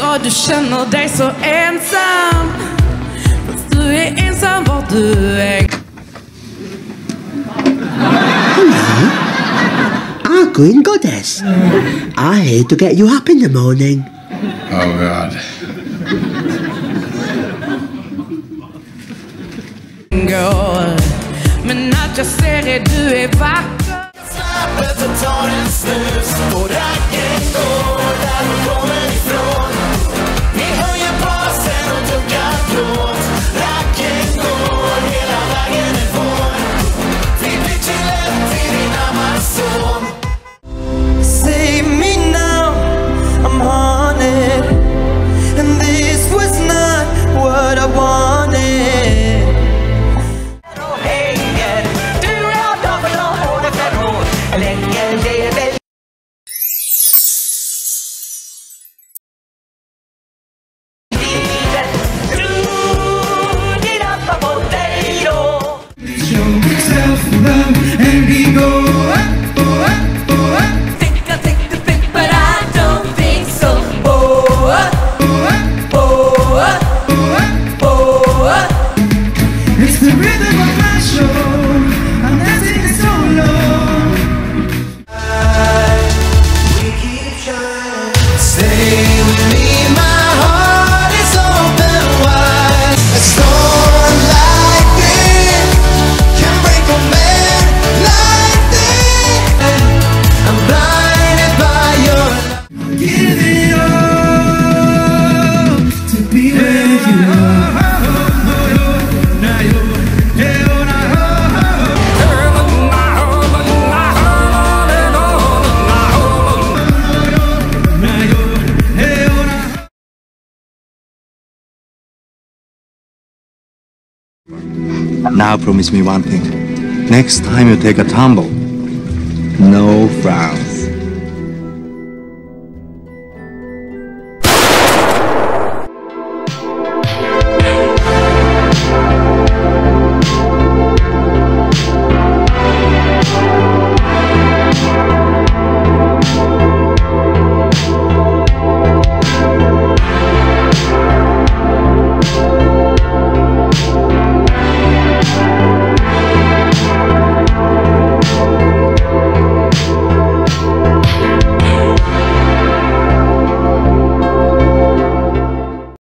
Så du känner dig så ensam Fast du är ensam du goddess. I hate to get you up in the morning. Oh god. Girl. one. Now promise me one thing. Next time you take a tumble, no frown.